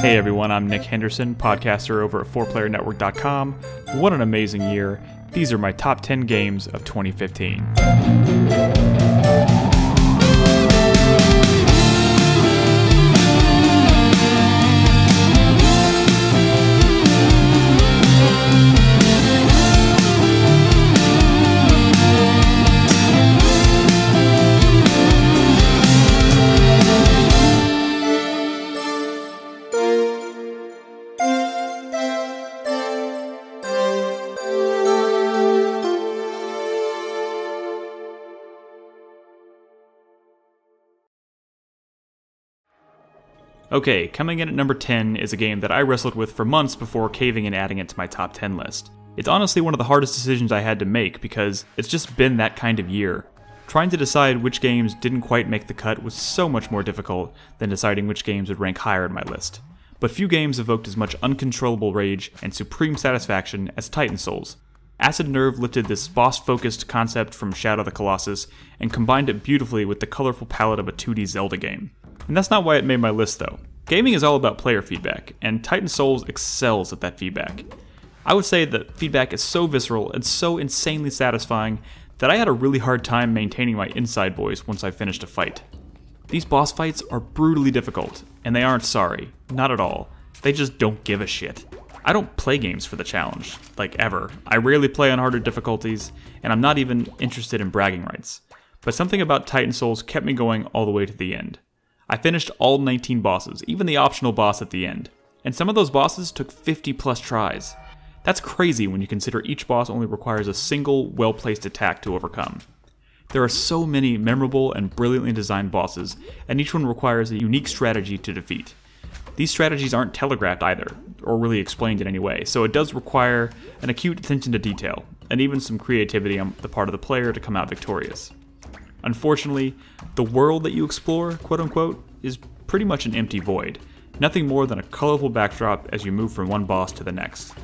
Hey everyone, I'm Nick Henderson, podcaster over at 4playernetwork.com. What an amazing year. These are my top 10 games of 2015. Okay, coming in at number 10 is a game that I wrestled with for months before caving and adding it to my top 10 list. It's honestly one of the hardest decisions I had to make because it's just been that kind of year. Trying to decide which games didn't quite make the cut was so much more difficult than deciding which games would rank higher in my list. But few games evoked as much uncontrollable rage and supreme satisfaction as Titan Souls. Acid Nerve lifted this boss focused concept from Shadow of the Colossus and combined it beautifully with the colorful palette of a 2D Zelda game. And that's not why it made my list though. Gaming is all about player feedback, and Titan Souls excels at that feedback. I would say that feedback is so visceral and so insanely satisfying that I had a really hard time maintaining my inside voice once I finished a fight. These boss fights are brutally difficult, and they aren't sorry. Not at all. They just don't give a shit. I don't play games for the challenge, like ever. I rarely play on harder difficulties, and I'm not even interested in bragging rights. But something about Titan Souls kept me going all the way to the end. I finished all 19 bosses, even the optional boss at the end. And some of those bosses took 50 plus tries. That's crazy when you consider each boss only requires a single, well placed attack to overcome. There are so many memorable and brilliantly designed bosses, and each one requires a unique strategy to defeat. These strategies aren't telegraphed either, or really explained in any way, so it does require an acute attention to detail, and even some creativity on the part of the player to come out victorious. Unfortunately, the world that you explore, quote unquote, is pretty much an empty void. Nothing more than a colorful backdrop as you move from one boss to the next.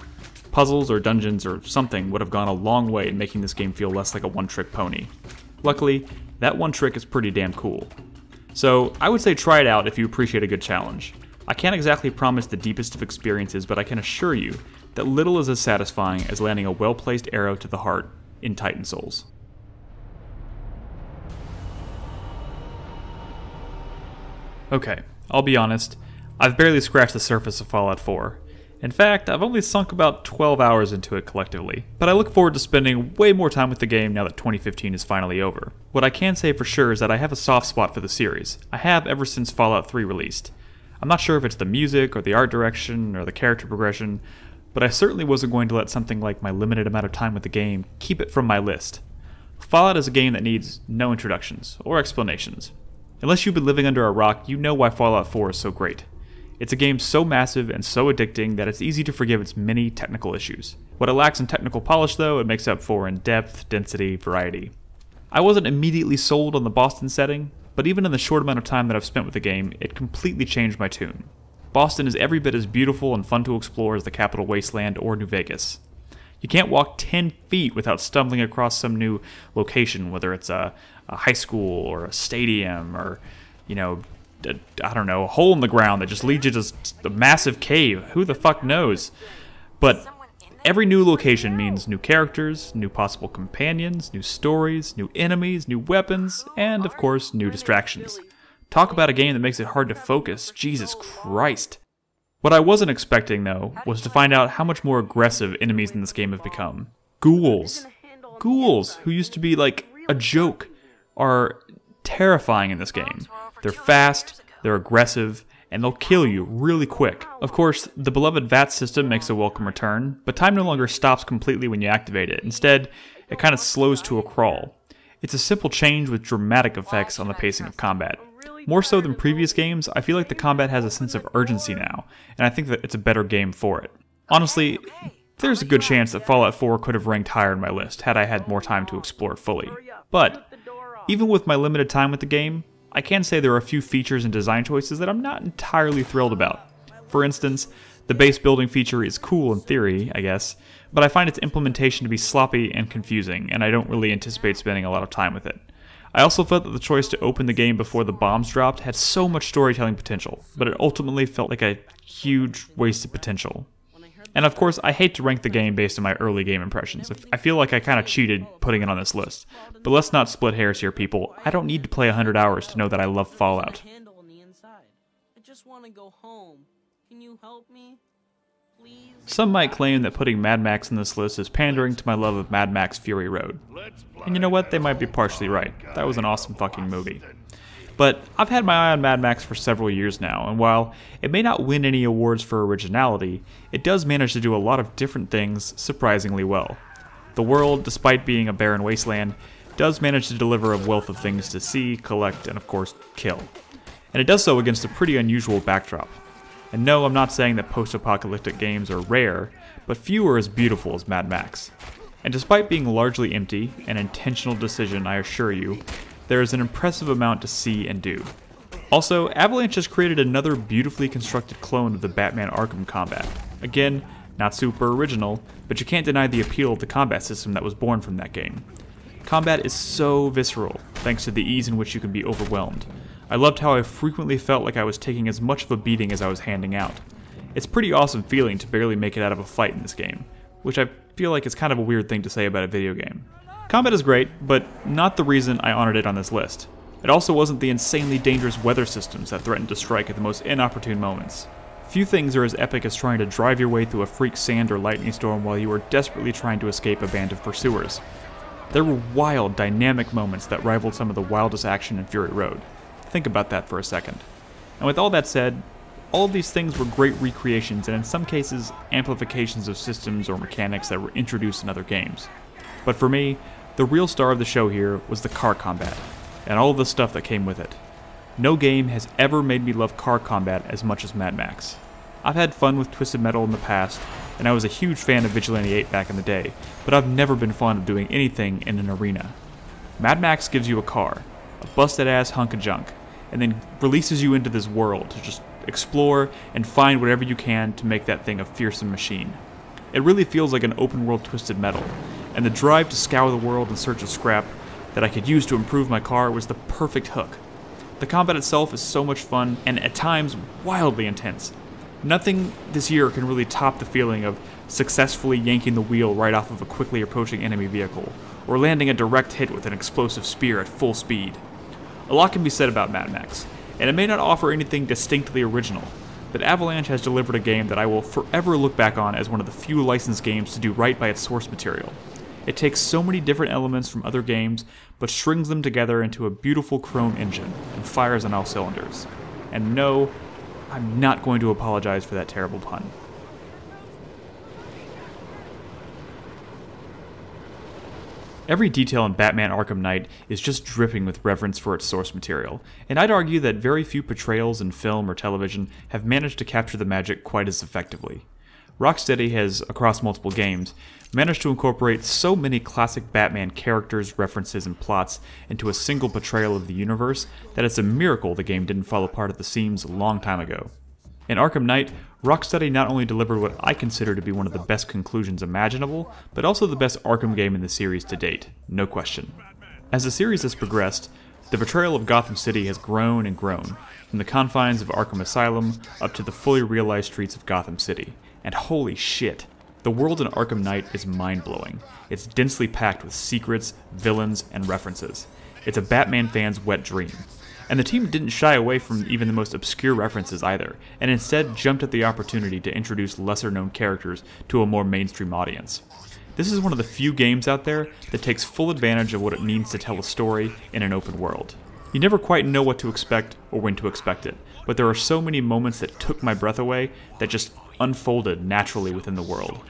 Puzzles or dungeons or something would have gone a long way in making this game feel less like a one trick pony. Luckily, that one trick is pretty damn cool. So, I would say try it out if you appreciate a good challenge. I can't exactly promise the deepest of experiences, but I can assure you that little is as satisfying as landing a well placed arrow to the heart in Titan Souls. Okay, I'll be honest, I've barely scratched the surface of Fallout 4. In fact, I've only sunk about 12 hours into it collectively, but I look forward to spending way more time with the game now that 2015 is finally over. What I can say for sure is that I have a soft spot for the series. I have ever since Fallout 3 released. I'm not sure if it's the music or the art direction or the character progression, but I certainly wasn't going to let something like my limited amount of time with the game keep it from my list. Fallout is a game that needs no introductions or explanations. Unless you've been living under a rock, you know why Fallout 4 is so great. It's a game so massive and so addicting that it's easy to forgive its many technical issues. What it lacks in technical polish, though, it makes up for in depth, density, variety. I wasn't immediately sold on the Boston setting, but even in the short amount of time that I've spent with the game, it completely changed my tune. Boston is every bit as beautiful and fun to explore as the Capital Wasteland or New Vegas. You can't walk 10 feet without stumbling across some new location, whether it's a, a high school or a stadium or, you know, I don't know, a hole in the ground that just leads you to a massive cave. Who the fuck knows? But every new location means new characters, new possible companions, new stories, new enemies, new weapons, and of course, new distractions. Talk about a game that makes it hard to focus. Jesus Christ. What I wasn't expecting, though, was to find out how much more aggressive enemies in this game have become. Ghouls. Ghouls, who used to be like a joke, are terrifying in this game. They're fast, they're aggressive, and they'll kill you really quick. Of course, the beloved VATS system makes a welcome return, but time no longer stops completely when you activate it. Instead, it kind of slows to a crawl. It's a simple change with dramatic effects on the pacing of combat. More so than previous games, I feel like the combat has a sense of urgency now, and I think that it's a better game for it. Honestly, there's a good chance that Fallout 4 could have ranked higher in my list had I had more time to explore it fully. But, even with my limited time with the game, I can say there are a few features and design choices that I'm not entirely thrilled about. For instance, the base building feature is cool in theory, I guess, but I find its implementation to be sloppy and confusing, and I don't really anticipate spending a lot of time with it. I also felt that the choice to open the game before the bombs dropped had so much storytelling potential, but it ultimately felt like a huge wasted potential. And of course, I hate to rank the game based on my early game impressions. I feel like I kind of cheated putting it on this list. But let's not split hairs here, people. I don't need to play 100 hours to know that I love Fallout. Some might claim that putting Mad Max in this list is pandering to my love of Mad Max Fury Road. And you know what? They might be partially right. That was an awesome fucking movie. But I've had my eye on Mad Max for several years now, and while it may not win any awards for originality, it does manage to do a lot of different things surprisingly well. The world, despite being a barren wasteland, does manage to deliver a wealth of things to see, collect, and of course, kill. And it does so against a pretty unusual backdrop. And no, I'm not saying that post apocalyptic games are rare, but few are as beautiful as Mad Max. And despite being largely empty, an intentional decision, I assure you, there is an impressive amount to see and do. Also, Avalanche has created another beautifully constructed clone of the Batman Arkham combat. Again, not super original, but you can't deny the appeal of the combat system that was born from that game. Combat is so visceral, thanks to the ease in which you can be overwhelmed. I loved how I frequently felt like I was taking as much of a beating as I was handing out. It's pretty awesome feeling to barely make it out of a fight in this game, which I feel like is kind of a weird thing to say about a video game. Combat is great, but not the reason I honored it on this list. It also wasn't the insanely dangerous weather systems that threatened to strike at the most inopportune moments. Few things are as epic as trying to drive your way through a freak sand or lightning storm while you are desperately trying to escape a band of pursuers. There were wild, dynamic moments that rivaled some of the wildest action in Fury Road. Think about that for a second. And with all that said, all these things were great recreations and in some cases amplifications of systems or mechanics that were introduced in other games. But for me, the real star of the show here was the car combat, and all of the stuff that came with it. No game has ever made me love car combat as much as Mad Max. I've had fun with Twisted Metal in the past, and I was a huge fan of Vigilante 8 back in the day, but I've never been fond of doing anything in an arena. Mad Max gives you a car, a busted ass hunk of junk, and then releases you into this world to just explore and find whatever you can to make that thing a fearsome machine. It really feels like an open world Twisted Metal, and the drive to scour the world in search of scrap that I could use to improve my car was the perfect hook. The combat itself is so much fun and at times wildly intense. Nothing this year can really top the feeling of successfully yanking the wheel right off of a quickly approaching enemy vehicle, or landing a direct hit with an explosive spear at full speed. A lot can be said about Mad Max, and it may not offer anything distinctly original, but Avalanche has delivered a game that I will forever look back on as one of the few licensed games to do right by its source material. It takes so many different elements from other games, but strings them together into a beautiful chrome engine and fires on all cylinders. And no, I'm not going to apologize for that terrible pun. Every detail in Batman Arkham Knight is just dripping with reverence for its source material, and I'd argue that very few portrayals in film or television have managed to capture the magic quite as effectively. Rocksteady has, across multiple games, managed to incorporate so many classic Batman characters, references, and plots into a single portrayal of the universe that it's a miracle the game didn't fall apart at the seams a long time ago. In Arkham Knight, Rocksteady not only delivered what I consider to be one of the best conclusions imaginable, but also the best Arkham game in the series to date, no question. As the series has progressed, the portrayal of Gotham City has grown and grown, from the confines of Arkham Asylum up to the fully realized streets of Gotham City. And holy shit, the world in Arkham Knight is mind blowing. It's densely packed with secrets, villains, and references. It's a Batman fan's wet dream. And the team didn't shy away from even the most obscure references either, and instead jumped at the opportunity to introduce lesser known characters to a more mainstream audience. This is one of the few games out there that takes full advantage of what it means to tell a story in an open world. You never quite know what to expect or when to expect it, but there are so many moments that took my breath away that just unfolded naturally within the world.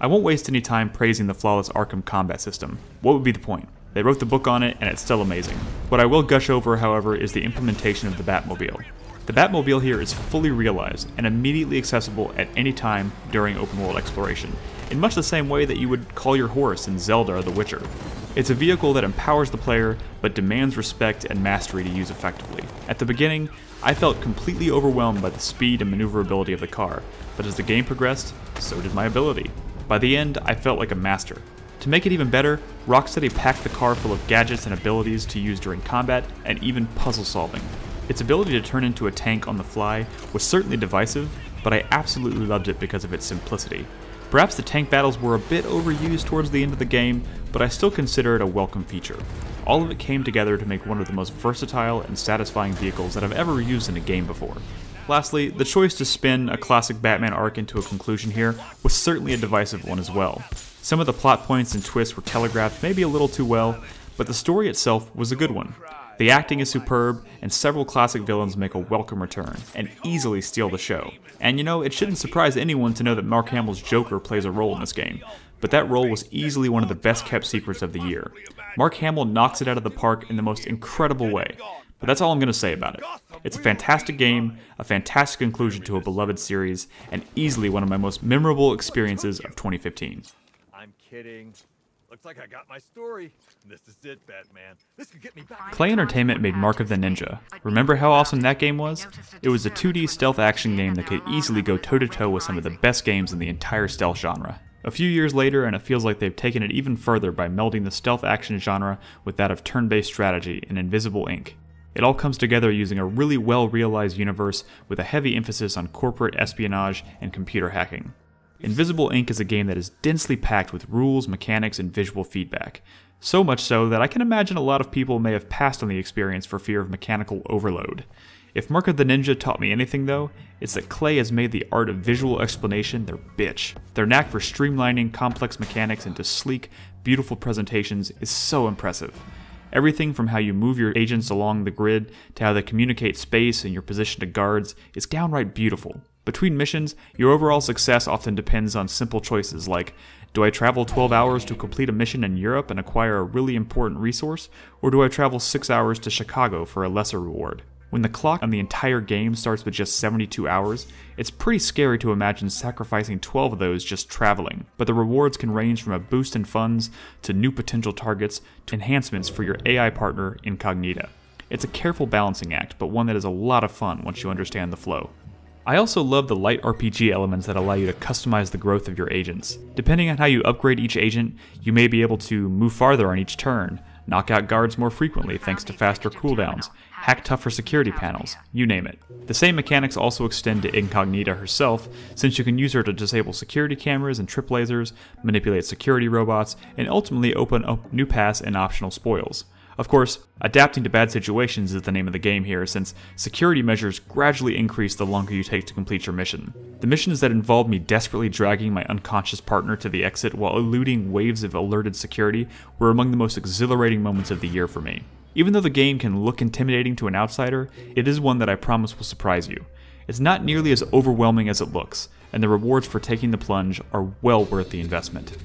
I won't waste any time praising the flawless Arkham combat system. What would be the point? They wrote the book on it, and it's still amazing. What I will gush over, however, is the implementation of the Batmobile. The Batmobile here is fully realized and immediately accessible at any time during open world exploration, in much the same way that you would call your horse in Zelda or The Witcher. It's a vehicle that empowers the player, but demands respect and mastery to use effectively. At the beginning, I felt completely overwhelmed by the speed and maneuverability of the car, but as the game progressed, so did my ability. By the end, I felt like a master. To make it even better, Rocksteady packed the car full of gadgets and abilities to use during combat and even puzzle solving. Its ability to turn into a tank on the fly was certainly divisive, but I absolutely loved it because of its simplicity. Perhaps the tank battles were a bit overused towards the end of the game, but I still consider it a welcome feature. All of it came together to make one of the most versatile and satisfying vehicles that I've ever used in a game before. Lastly, the choice to spin a classic Batman arc into a conclusion here was certainly a divisive one as well. Some of the plot points and twists were telegraphed maybe a little too well, but the story itself was a good one. The acting is superb, and several classic villains make a welcome return, and easily steal the show. And you know, it shouldn't surprise anyone to know that Mark Hamill's Joker plays a role in this game, but that role was easily one of the best kept secrets of the year. Mark Hamill knocks it out of the park in the most incredible way, but that's all I'm going to say about it. It's a fantastic game, a fantastic conclusion to a beloved series, and easily one of my most memorable experiences of 2015. I'm kidding. Looks like I got my story. This is it, Batman. This could get me back. Klei Entertainment made Mark of the Ninja. Remember how awesome that game was? It was a 2D stealth action game that could easily go toe to toe with some of the best games in the entire stealth genre. A few years later, and it feels like they've taken it even further by melding the stealth action genre with that of turn based strategy in Invisible Inc. It all comes together using a really well realized universe with a heavy emphasis on corporate espionage and computer hacking. Invisible Inc. is a game that is densely packed with rules, mechanics, and visual feedback. So much so that I can imagine a lot of people may have passed on the experience for fear of mechanical overload. If Mark of the Ninja taught me anything, though, it's that Klei has made the art of visual explanation their bitch. Their knack for streamlining complex mechanics into sleek, beautiful presentations is so impressive. Everything from how you move your agents along the grid to how they communicate space and your position to guards is downright beautiful. Between missions, your overall success often depends on simple choices like do I travel 12 hours to complete a mission in Europe and acquire a really important resource, or do I travel 6 hours to Chicago for a lesser reward? When the clock on the entire game starts with just 72 hours, it's pretty scary to imagine sacrificing 12 of those just traveling, but the rewards can range from a boost in funds to new potential targets to enhancements for your AI partner, Incognita. It's a careful balancing act, but one that is a lot of fun once you understand the flow. I also love the light RPG elements that allow you to customize the growth of your agents. Depending on how you upgrade each agent, you may be able to move farther on each turn, knock out guards more frequently thanks to faster cooldowns, hack tougher security panels, you name it. The same mechanics also extend to Incognita herself, since you can use her to disable security cameras and trip lasers, manipulate security robots, and ultimately open up new paths and optional spoils. Of course, adapting to bad situations is the name of the game here, since security measures gradually increase the longer you take to complete your mission. The missions that involved me desperately dragging my unconscious partner to the exit while eluding waves of alerted security were among the most exhilarating moments of the year for me. Even though the game can look intimidating to an outsider, it is one that I promise will surprise you. It's not nearly as overwhelming as it looks, and the rewards for taking the plunge are well worth the investment.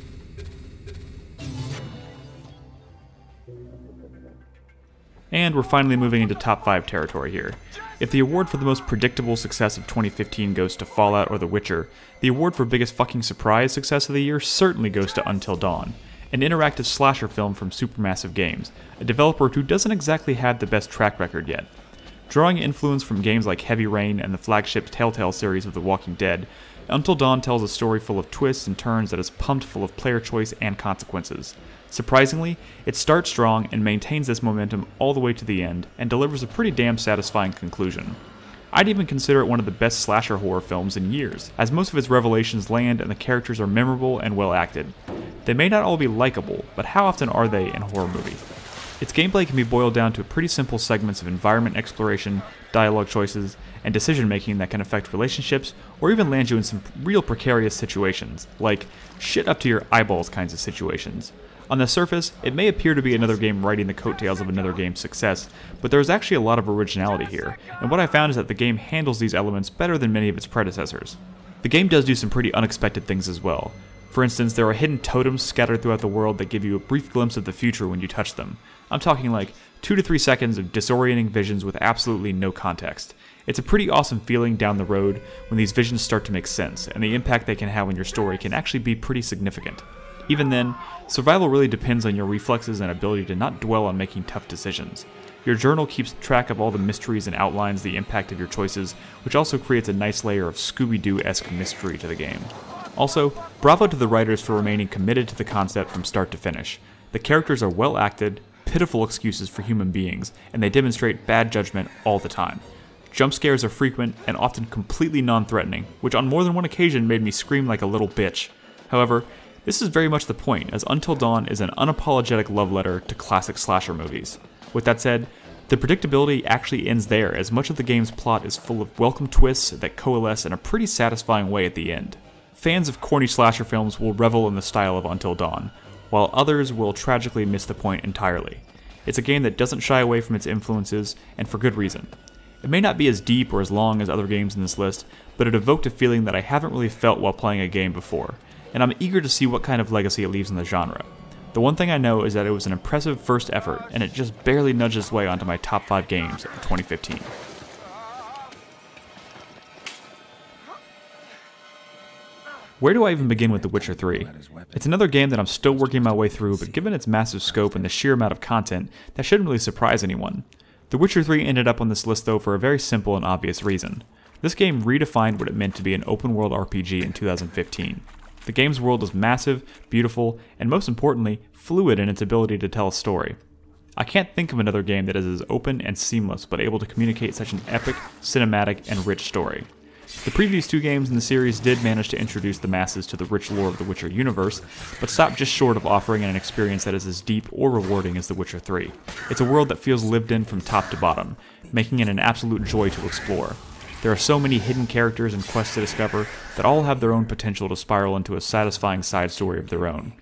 And we're finally moving into top 5 territory here. If the award for the most predictable success of 2015 goes to Fallout or The Witcher, the award for biggest fucking surprise success of the year certainly goes to Until Dawn, an interactive slasher film from Supermassive Games, a developer who doesn't exactly have the best track record yet. Drawing influence from games like Heavy Rain and the flagship Telltale series of The Walking Dead, Until Dawn tells a story full of twists and turns that is pumped full of player choice and consequences. Surprisingly, it starts strong and maintains this momentum all the way to the end, and delivers a pretty damn satisfying conclusion. I'd even consider it one of the best slasher horror films in years, as most of its revelations land and the characters are memorable and well acted. They may not all be likable, but how often are they in a horror movie? Its gameplay can be boiled down to pretty simple segments of environment exploration, dialogue choices, and decision making that can affect relationships or even land you in some real precarious situations, like shit up to your eyeballs kinds of situations. On the surface, it may appear to be another game riding the coattails of another game's success, but there is actually a lot of originality here, and what I found is that the game handles these elements better than many of its predecessors. The game does do some pretty unexpected things as well. For instance, there are hidden totems scattered throughout the world that give you a brief glimpse of the future when you touch them. I'm talking like 2 to 3 seconds of disorienting visions with absolutely no context. It's a pretty awesome feeling down the road when these visions start to make sense, and the impact they can have on your story can actually be pretty significant. Even then, survival really depends on your reflexes and ability to not dwell on making tough decisions. Your journal keeps track of all the mysteries and outlines the impact of your choices, which also creates a nice layer of Scooby Doo esque mystery to the game. Also, bravo to the writers for remaining committed to the concept from start to finish. The characters are well acted, pitiful excuses for human beings, and they demonstrate bad judgment all the time. Jump scares are frequent and often completely non threatening, which on more than one occasion made me scream like a little bitch. However, this is very much the point, as Until Dawn is an unapologetic love letter to classic slasher movies. With that said, the predictability actually ends there, as much of the game's plot is full of welcome twists that coalesce in a pretty satisfying way at the end. Fans of corny slasher films will revel in the style of Until Dawn, while others will tragically miss the point entirely. It's a game that doesn't shy away from its influences, and for good reason. It may not be as deep or as long as other games in this list, but it evoked a feeling that I haven't really felt while playing a game before, and I'm eager to see what kind of legacy it leaves in the genre. The one thing I know is that it was an impressive first effort, and it just barely nudged its way onto my top 5 games of 2015. Where do I even begin with The Witcher 3? It's another game that I'm still working my way through, but given its massive scope and the sheer amount of content, that shouldn't really surprise anyone. The Witcher 3 ended up on this list though for a very simple and obvious reason. This game redefined what it meant to be an open world RPG in 2015. The game's world is massive, beautiful, and most importantly, fluid in its ability to tell a story. I can't think of another game that is as open and seamless but able to communicate such an epic, cinematic, and rich story. The previous two games in the series did manage to introduce the masses to the rich lore of the Witcher universe, but stopped just short of offering an experience that is as deep or rewarding as The Witcher 3. It's a world that feels lived in from top to bottom, making it an absolute joy to explore. There are so many hidden characters and quests to discover that all have their own potential to spiral into a satisfying side story of their own.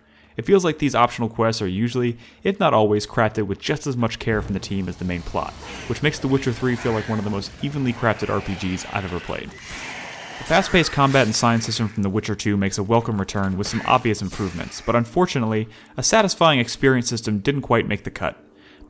It feels like these optional quests are usually, if not always, crafted with just as much care from the team as the main plot, which makes The Witcher 3 feel like one of the most evenly crafted RPGs I've ever played. The fast paced combat and signs system from The Witcher 2 makes a welcome return with some obvious improvements, but unfortunately, a satisfying experience system didn't quite make the cut.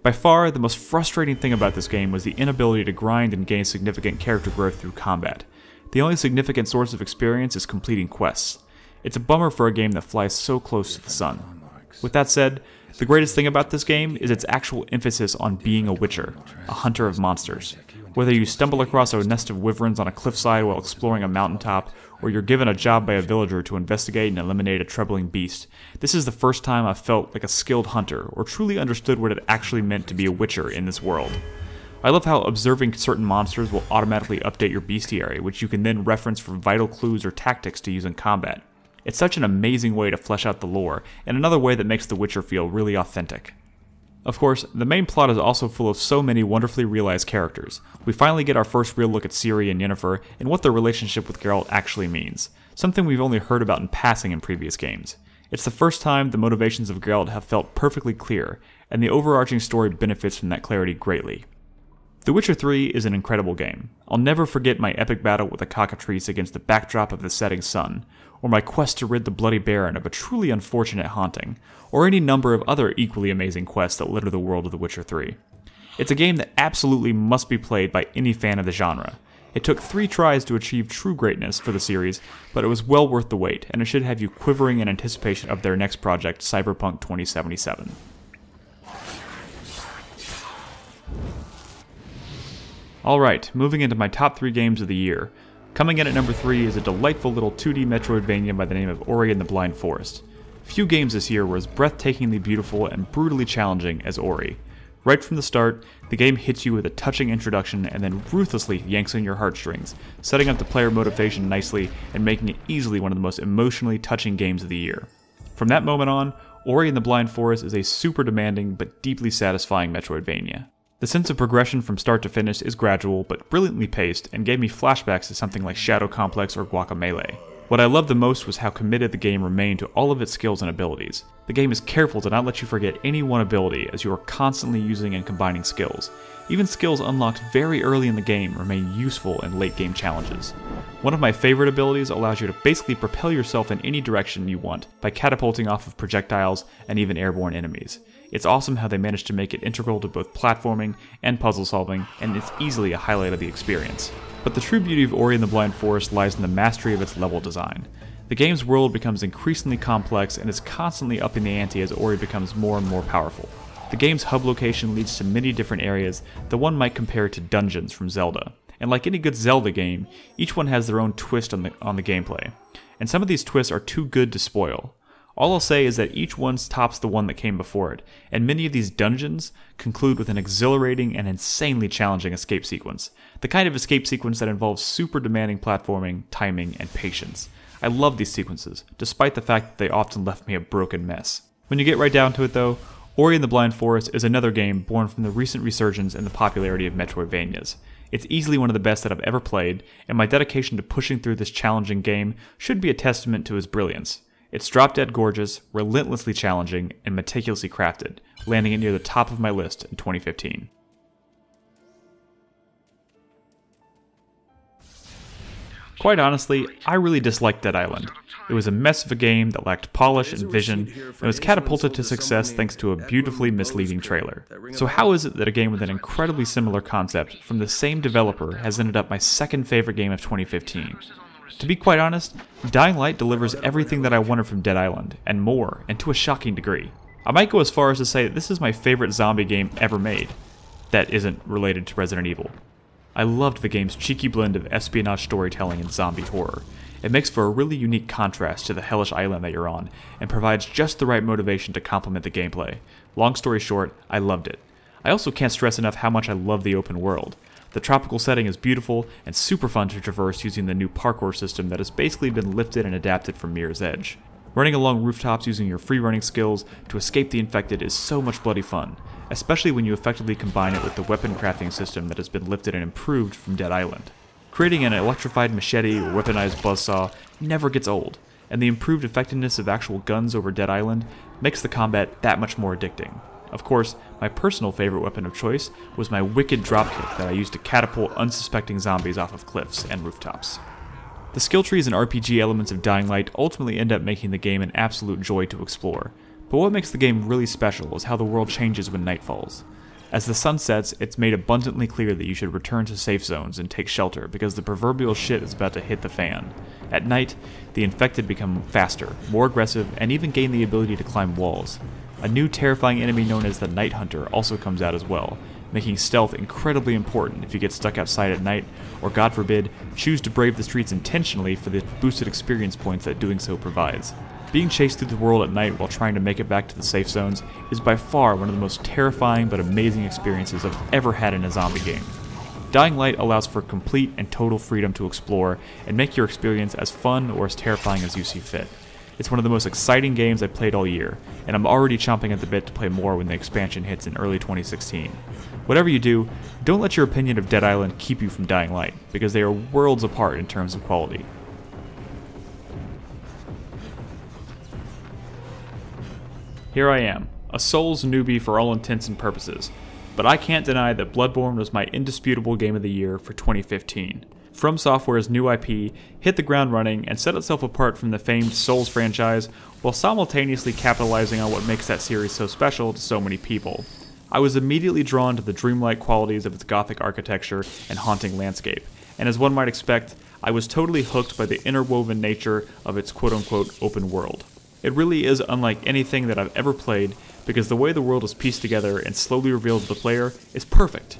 By far, the most frustrating thing about this game was the inability to grind and gain significant character growth through combat. The only significant source of experience is completing quests. It's a bummer for a game that flies so close to the sun. With that said, the greatest thing about this game is its actual emphasis on being a witcher, a hunter of monsters. Whether you stumble across a nest of wyverns on a cliffside while exploring a mountaintop, or you're given a job by a villager to investigate and eliminate a troubling beast, this is the first time I've felt like a skilled hunter, or truly understood what it actually meant to be a witcher in this world. I love how observing certain monsters will automatically update your bestiary, which you can then reference for vital clues or tactics to use in combat. It's such an amazing way to flesh out the lore, and another way that makes The Witcher feel really authentic. Of course, the main plot is also full of so many wonderfully realized characters. We finally get our first real look at Ciri and Yennefer and what their relationship with Geralt actually means, something we've only heard about in passing in previous games. It's the first time the motivations of Geralt have felt perfectly clear, and the overarching story benefits from that clarity greatly. The Witcher 3 is an incredible game. I'll never forget my epic battle with the cockatrice against the backdrop of the setting sun, or my quest to rid the Bloody Baron of a truly unfortunate haunting, or any number of other equally amazing quests that litter the world of The Witcher 3. It's a game that absolutely must be played by any fan of the genre. It took three tries to achieve true greatness for the series, but it was well worth the wait, and it should have you quivering in anticipation of their next project, Cyberpunk 2077. Alright, moving into my top three games of the year. Coming in at number 3 is a delightful little 2D Metroidvania by the name of Ori and the Blind Forest. Few games this year were as breathtakingly beautiful and brutally challenging as Ori. Right from the start, the game hits you with a touching introduction and then ruthlessly yanks on your heartstrings, setting up the player motivation nicely and making it easily one of the most emotionally touching games of the year. From that moment on, Ori and the Blind Forest is a super demanding but deeply satisfying Metroidvania. The sense of progression from start to finish is gradual but brilliantly paced and gave me flashbacks to something like Shadow Complex or Guacamelee. What I loved the most was how committed the game remained to all of its skills and abilities. The game is careful to not let you forget any one ability as you are constantly using and combining skills. Even skills unlocked very early in the game remain useful in late game challenges. One of my favorite abilities allows you to basically propel yourself in any direction you want by catapulting off of projectiles and even airborne enemies. It's awesome how they managed to make it integral to both platforming and puzzle solving, and it's easily a highlight of the experience. But the true beauty of Ori and the Blind Forest lies in the mastery of its level design. The game's world becomes increasingly complex and is constantly upping the ante as Ori becomes more and more powerful. The game's hub location leads to many different areas that one might compare to dungeons from Zelda. And like any good Zelda game, each one has their own twist on the, on the gameplay. and some of these twists are too good to spoil. All I'll say is that each one tops the one that came before it, and many of these dungeons conclude with an exhilarating and insanely challenging escape sequence. The kind of escape sequence that involves super demanding platforming, timing, and patience. I love these sequences, despite the fact that they often left me a broken mess. When you get right down to it though, Ori and the Blind Forest is another game born from the recent resurgence in the popularity of Metroidvanias. It's easily one of the best that I've ever played, and my dedication to pushing through this challenging game should be a testament to its brilliance. It's drop dead gorgeous, relentlessly challenging, and meticulously crafted, landing it near the top of my list in 2015. Quite honestly, I really disliked Dead Island. It was a mess of a game that lacked polish and vision, and was catapulted to success thanks to a beautifully misleading trailer. So, how is it that a game with an incredibly similar concept from the same developer has ended up my second favorite game of 2015? To be quite honest, Dying Light delivers everything that I wanted from Dead Island, and more, and to a shocking degree. I might go as far as to say that this is my favorite zombie game ever made. That isn't related to Resident Evil. I loved the game's cheeky blend of espionage storytelling and zombie horror. It makes for a really unique contrast to the hellish island that you're on, and provides just the right motivation to complement the gameplay. Long story short, I loved it. I also can't stress enough how much I love the open world. The tropical setting is beautiful and super fun to traverse using the new parkour system that has basically been lifted and adapted from Mirror's Edge. Running along rooftops using your free running skills to escape the infected is so much bloody fun, especially when you effectively combine it with the weapon crafting system that has been lifted and improved from Dead Island. Creating an electrified machete or weaponized buzzsaw never gets old, and the improved effectiveness of actual guns over Dead Island makes the combat that much more addicting. Of course, my personal favorite weapon of choice was my wicked dropkick that I used to catapult unsuspecting zombies off of cliffs and rooftops. The skill trees and RPG elements of Dying Light ultimately end up making the game an absolute joy to explore, but what makes the game really special is how the world changes when night falls. As the sun sets, it's made abundantly clear that you should return to safe zones and take shelter because the proverbial shit is about to hit the fan. At night, the infected become faster, more aggressive, and even gain the ability to climb walls. A new terrifying enemy known as the Night Hunter also comes out as well, making stealth incredibly important if you get stuck outside at night, or God forbid, choose to brave the streets intentionally for the boosted experience points that doing so provides. Being chased through the world at night while trying to make it back to the safe zones is by far one of the most terrifying but amazing experiences I've ever had in a zombie game. Dying Light allows for complete and total freedom to explore and make your experience as fun or as terrifying as you see fit. It's one of the most exciting games I've played all year, and I'm already chomping at the bit to play more when the expansion hits in early 2016. Whatever you do, don't let your opinion of Dead Island keep you from Dying Light, because they are worlds apart in terms of quality. Here I am, a Souls newbie for all intents and purposes, but I can't deny that Bloodborne was my indisputable game of the year for 2015. From Software's new IP hit the ground running and set itself apart from the famed Souls franchise while simultaneously capitalizing on what makes that series so special to so many people. I was immediately drawn to the dreamlike qualities of its gothic architecture and haunting landscape, and as one might expect, I was totally hooked by the interwoven nature of its quote unquote open world. It really is unlike anything that I've ever played because the way the world is pieced together and slowly revealed to the player is perfect.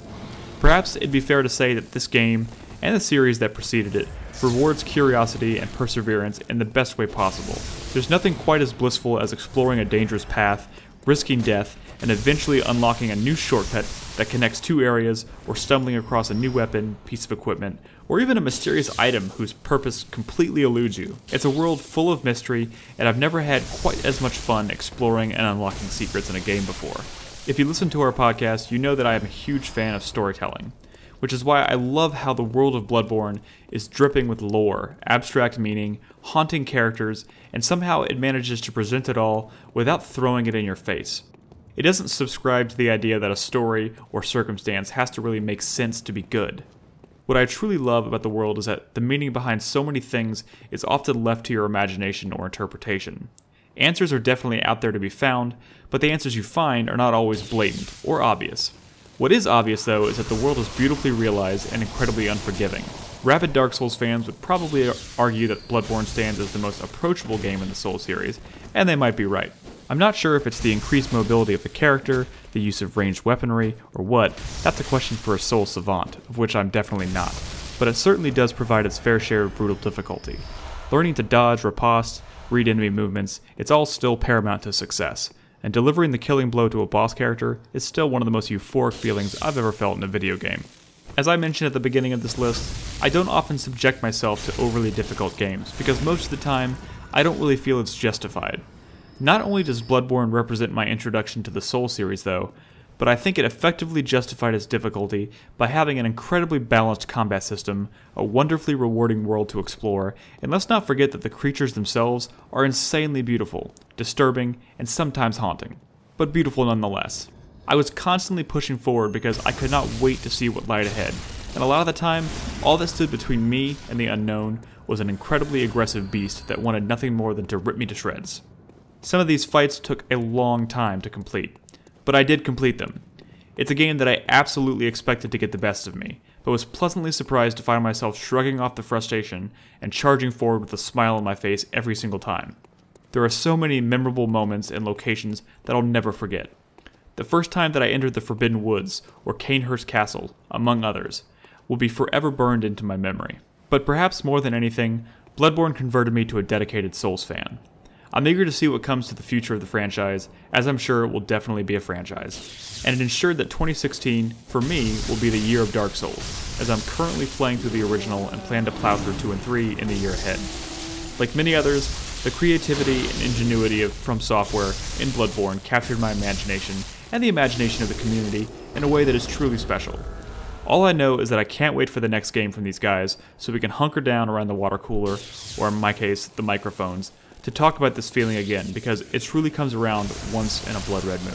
Perhaps it'd be fair to say that this game and the series that preceded it rewards curiosity and perseverance in the best way possible. There's nothing quite as blissful as exploring a dangerous path, risking death, and eventually unlocking a new shortcut that connects two areas, or stumbling across a new weapon, piece of equipment, or even a mysterious item whose purpose completely eludes you. It's a world full of mystery, and I've never had quite as much fun exploring and unlocking secrets in a game before. If you listen to our podcast, you know that I am a huge fan of storytelling which is why I love how the world of Bloodborne is dripping with lore, abstract meaning, haunting characters, and somehow it manages to present it all without throwing it in your face. It doesn't subscribe to the idea that a story or circumstance has to really make sense to be good. What I truly love about the world is that the meaning behind so many things is often left to your imagination or interpretation. Answers are definitely out there to be found, but the answers you find are not always blatant or obvious. What is obvious, though, is that the world is beautifully realized and incredibly unforgiving. Rabid Dark Souls fans would probably argue that Bloodborne stands as the most approachable game in the Souls series, and they might be right. I'm not sure if it's the increased mobility of the character, the use of ranged weaponry, or what. That's a question for a Soul savant, of which I'm definitely not. But it certainly does provide its fair share of brutal difficulty. Learning to dodge, riposte, read enemy movements, it's all still paramount to success, and delivering the killing blow to a boss character is still one of the most euphoric feelings I've ever felt in a video game. As I mentioned at the beginning of this list, I don't often subject myself to overly difficult games, because most of the time, I don't really feel it's justified. Not only does Bloodborne represent my introduction to the Soul series, though, but I think it effectively justified its difficulty by having an incredibly balanced combat system, a wonderfully rewarding world to explore, and let's not forget that the creatures themselves are insanely beautiful, disturbing, and sometimes haunting, but beautiful nonetheless. I was constantly pushing forward because I could not wait to see what lied ahead, and a lot of the time, all that stood between me and the unknown was an incredibly aggressive beast that wanted nothing more than to rip me to shreds. Some of these fights took a long time to complete, but I did complete them. It's a game that I absolutely expected to get the best of me, but was pleasantly surprised to find myself shrugging off the frustration and charging forward with a smile on my face every single time. There are so many memorable moments and locations that I'll never forget. The first time that I entered the Forbidden Woods, or Cainhurst Castle, among others, will be forever burned into my memory. But perhaps more than anything, Bloodborne converted me to a dedicated Souls fan. I'm eager to see what comes to the future of the franchise, as I'm sure it will definitely be a franchise. And it ensured that 2016, for me, will be the year of Dark Souls, as I'm currently playing through the original and plan to plow through 2 and 3 in the year ahead. Like many others, the creativity and ingenuity of From Software in Bloodborne captured my imagination and the imagination of the community in a way that is truly special. All I know is that I can't wait for the next game from these guys so we can hunker down around the water cooler, or in my case, the microphones, to talk about this feeling again because it truly comes around once in a blood red moon.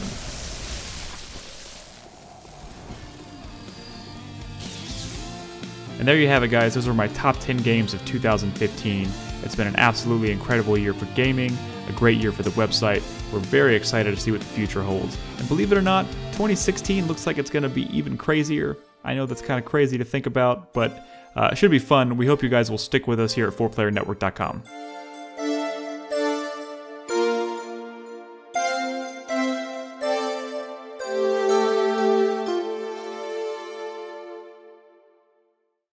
And there you have it, guys. Those are my top 10 games of 2015. It's been an absolutely incredible year for gaming, a great year for the website. We're very excited to see what the future holds. And believe it or not, 2016 looks like it's going to be even crazier. I know that's kind of crazy to think about, but uh, it should be fun. We hope you guys will stick with us here at 4playernetwork.com.